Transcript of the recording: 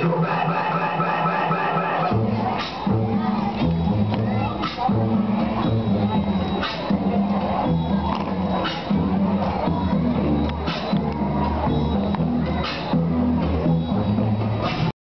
so bad.